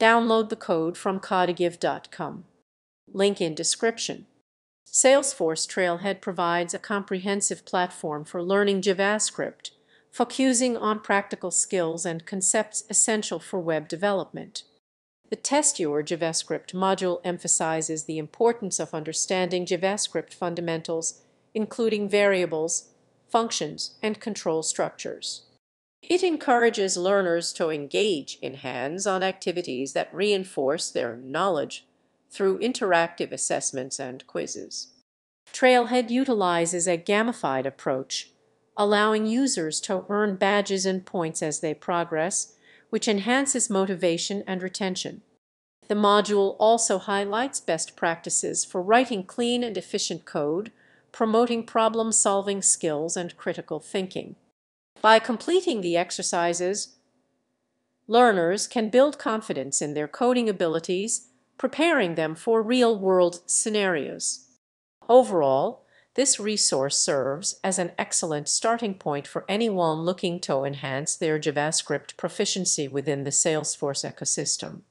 Download the code from codegive.com. Link in description. Salesforce Trailhead provides a comprehensive platform for learning JavaScript, focusing on practical skills and concepts essential for web development. The Test Your JavaScript module emphasizes the importance of understanding JavaScript fundamentals, including variables, functions, and control structures. It encourages learners to engage in hands-on activities that reinforce their knowledge through interactive assessments and quizzes. Trailhead utilizes a gamified approach, allowing users to earn badges and points as they progress, which enhances motivation and retention. The module also highlights best practices for writing clean and efficient code, promoting problem-solving skills and critical thinking. By completing the exercises, learners can build confidence in their coding abilities, preparing them for real-world scenarios. Overall, this resource serves as an excellent starting point for anyone looking to enhance their JavaScript proficiency within the Salesforce ecosystem.